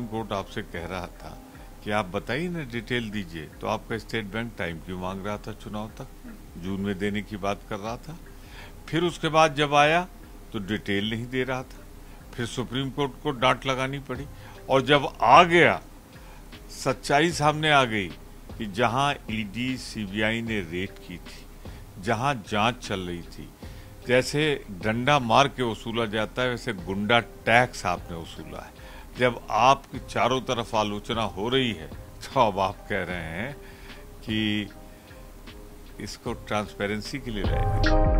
करोड़ आपसे कह रहा था कि आप बताइए ना डिटेल दीजिए। तो आपका स्टेट बैंक टाइम क्यों मांग रहा था चुनाव तक? जून में देने की बात कर रहा था। फिर उसके बाद जब आया तो डिटेल नहीं दे रहा था। फिर सुप्रीम कोर्ट को डांट लगानी पड़ी। और जब आ गया, सच्चाई सामने आ गई कि जहाँ ईडी, सीबीआई ने रेट की थी, जहाँ जाँच चल रही थी, जैसे डंडा मार के वसूला जाता है, वैसे गुंडा टैक्स आपने वसूला है। जब आपकी चारों तरफ़ आलोचना हो रही है तो अब आप कह रहे हैं कि इसको ट्रांसपेरेंसी के लिए लाएँगे